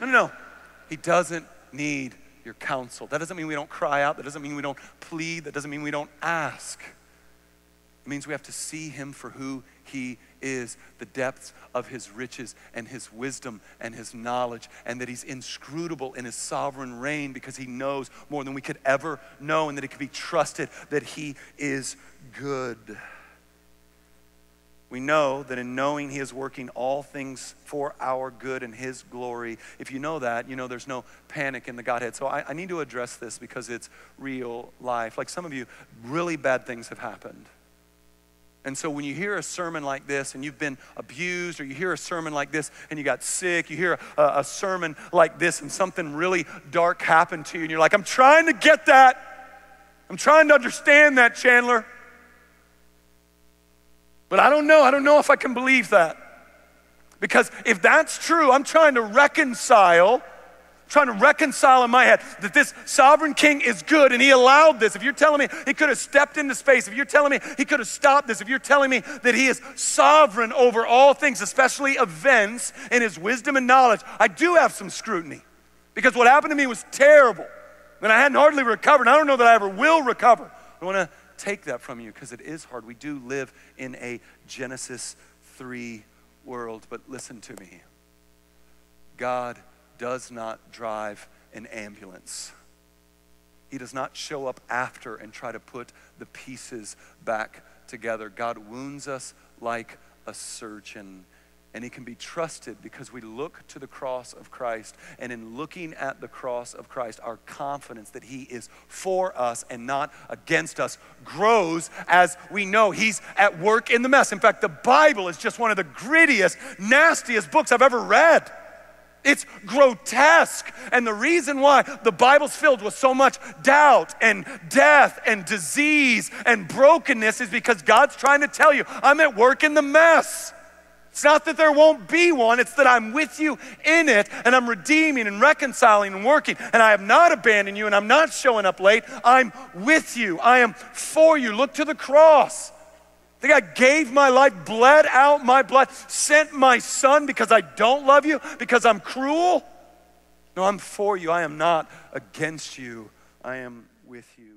No, no, no. He doesn't need your counsel. That doesn't mean we don't cry out. That doesn't mean we don't plead. That doesn't mean we don't ask. It means we have to see him for who he is, the depths of his riches and his wisdom and his knowledge, and that he's inscrutable in his sovereign reign because he knows more than we could ever know, and that it can be trusted that he is good. We know that in knowing He is working all things for our good and His glory, if you know that, you know there's no panic in the Godhead. So I, I, need to address this because it's real life. Like some of you, really bad things have happened. And so when you hear a sermon like this and you've been abused, or you hear a sermon like this and you got sick, you hear a, a sermon like this and something really dark happened to you, and you're like, I'm trying to get that. I'm trying to understand that, Chandler. But I don't know. I don't know if I can believe that. Because if that's true, I'm trying to reconcile trying to reconcile in my head that this sovereign king is good and he allowed this. If you're telling me he could have stepped into space, if you're telling me he could have stopped this, if you're telling me that he is sovereign over all things, especially events, in his wisdom and knowledge, I do have some scrutiny. Because what happened to me was terrible. And I hadn't hardly recovered. I don't know that I ever will recover. I want to take that from you because it is hard. We do live in a Genesis 3 world. But listen to me God does not drive an ambulance. He does not show up after and try to put the pieces back together. God wounds us like a surgeon and he can be trusted because we look to the cross of Christ. And in looking at the cross of Christ, our confidence that he is for us and not against us grows as we know he's at work in the mess. In fact, the Bible is just one of the grittiest, nastiest books I've ever read. It's grotesque. And the reason why the Bible's filled with so much doubt and death and disease and brokenness is because God's trying to tell you, I'm at work in the mess. It's not that there won't be one, it's that I'm with you in it and I'm redeeming and reconciling and working. And I have not abandoned you and I'm not showing up late. I'm with you, I am for you. Look to the cross. Think I gave my life, bled out my blood, sent my son because I don't love you, because I'm cruel. No, I'm for you. I am not against you. I am with you.